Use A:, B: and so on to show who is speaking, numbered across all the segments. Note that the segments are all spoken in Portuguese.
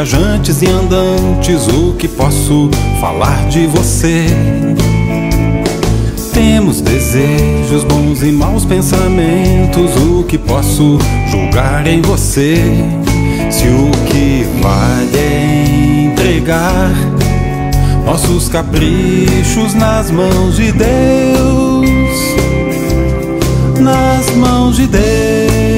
A: viajantes e andantes, o que posso falar de você? Temos desejos, bons e maus pensamentos, o que posso julgar em você? Se o que vale é entregar nossos caprichos nas mãos de Deus, nas mãos de Deus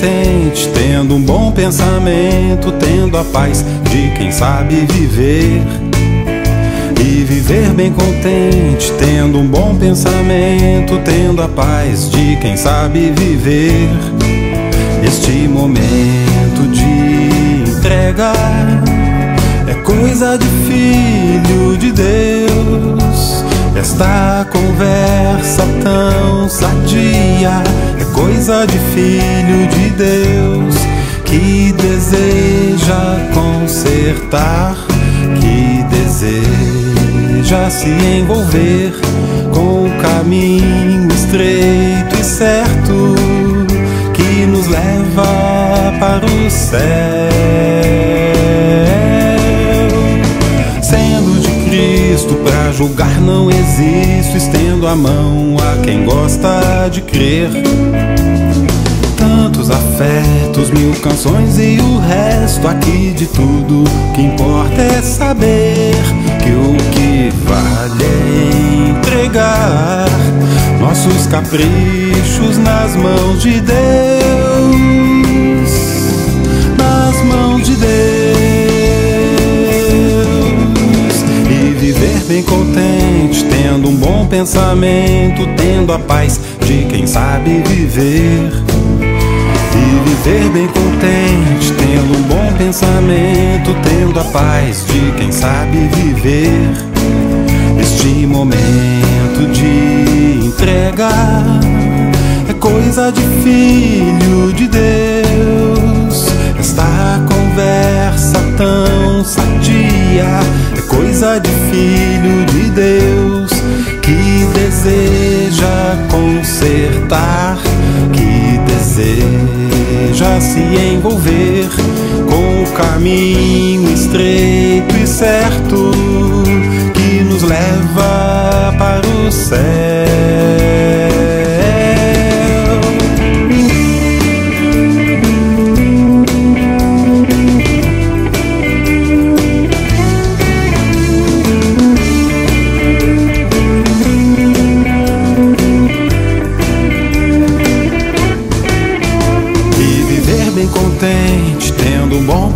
A: contente, tendo um bom pensamento, tendo a paz de quem sabe viver. E viver bem contente, tendo um bom pensamento, tendo a paz de quem sabe viver. Este momento de entrega é coisa de filho de Deus. Esta conversa tão sadia coisa de filho de Deus que deseja consertar, que deseja se envolver com o caminho estreito e certo que nos leva para o céu. Cristo para julgar não existo, estendo a mão a quem gosta de crer. Afetos, mil canções e o resto aqui de tudo. Que importa é saber que o que vale é entregar nossos caprichos nas mãos de Deus, bem contente, tendo um bom pensamento, tendo a paz de quem sabe viver viver bem contente, tendo um bom pensamento, tendo a paz de quem sabe viver. Este momento de entrega é coisa de filho de Deus. Esta conversa tão sadia coisa de filho de Deus que deseja consertar, que deseja se envolver com o caminho estreito e certo que nos leva para o céu.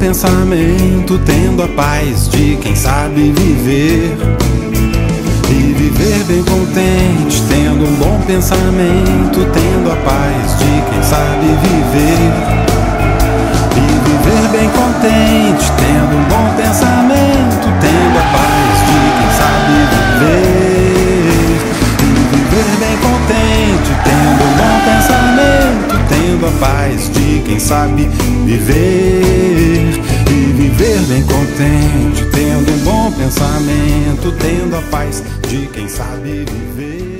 A: Pensamento, tendo a paz de quem sabe viver. E viver bem contente, tendo um bom pensamento, tendo a paz de quem sabe viver. E viver bem contente, tendo um bom pensamento, tendo a paz de quem sabe viver. E viver bem contente, tendo um bom pensamento, tendo a paz de quem sabe viver bem contente, tendo um bom pensamento, tendo a paz de quem sabe viver.